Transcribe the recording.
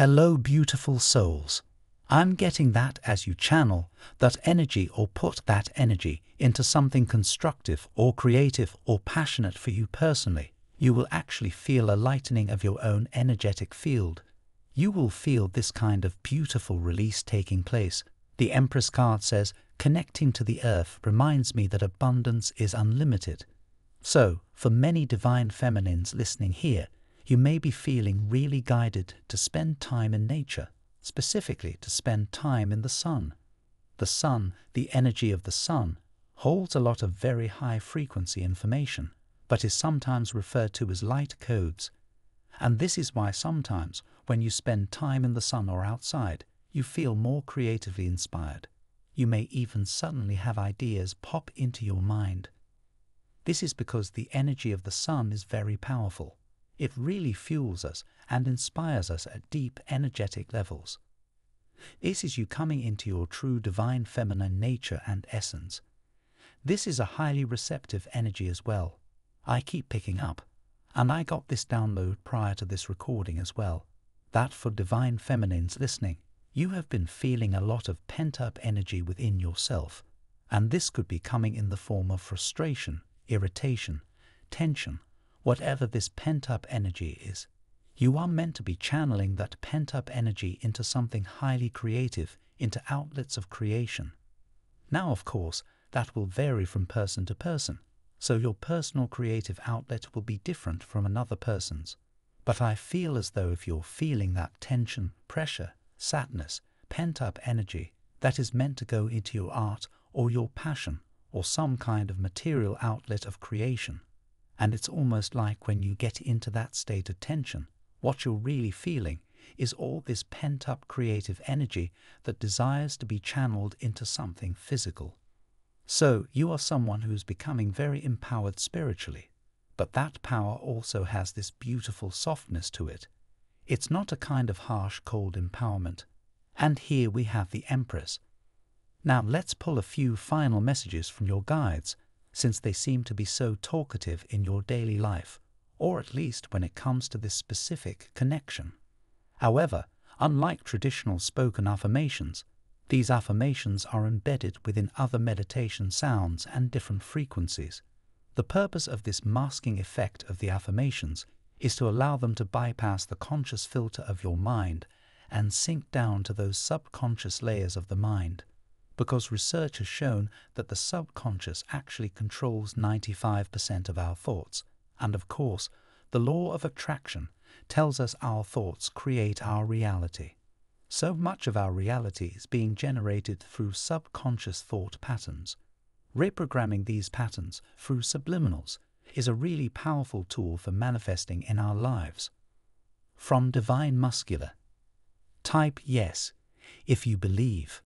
Hello, beautiful souls. I'm getting that as you channel that energy or put that energy into something constructive or creative or passionate for you personally, you will actually feel a lightening of your own energetic field. You will feel this kind of beautiful release taking place. The Empress card says, connecting to the earth reminds me that abundance is unlimited. So, for many divine feminines listening here, you may be feeling really guided to spend time in nature, specifically to spend time in the sun. The sun, the energy of the sun, holds a lot of very high frequency information, but is sometimes referred to as light codes. And this is why sometimes, when you spend time in the sun or outside, you feel more creatively inspired. You may even suddenly have ideas pop into your mind. This is because the energy of the sun is very powerful. It really fuels us and inspires us at deep energetic levels. This is you coming into your true divine feminine nature and essence. This is a highly receptive energy as well. I keep picking up, and I got this download prior to this recording as well, that for divine feminines listening, you have been feeling a lot of pent up energy within yourself, and this could be coming in the form of frustration, irritation, tension, whatever this pent up energy is. You are meant to be channeling that pent up energy into something highly creative, into outlets of creation. Now, of course, that will vary from person to person, so your personal creative outlet will be different from another person's. But I feel as though if you're feeling that tension, pressure, sadness, pent up energy that is meant to go into your art or your passion or some kind of material outlet of creation, and it's almost like when you get into that state of tension, what you're really feeling is all this pent up creative energy that desires to be channeled into something physical. So you are someone who is becoming very empowered spiritually, but that power also has this beautiful softness to it. It's not a kind of harsh, cold empowerment. And here we have the Empress. Now let's pull a few final messages from your guides since they seem to be so talkative in your daily life, or at least when it comes to this specific connection. However, unlike traditional spoken affirmations, these affirmations are embedded within other meditation sounds and different frequencies. The purpose of this masking effect of the affirmations is to allow them to bypass the conscious filter of your mind and sink down to those subconscious layers of the mind because research has shown that the subconscious actually controls 95% of our thoughts. And of course, the law of attraction tells us our thoughts create our reality. So much of our reality is being generated through subconscious thought patterns. Reprogramming these patterns through subliminals is a really powerful tool for manifesting in our lives. From Divine Masculine Type yes if you believe.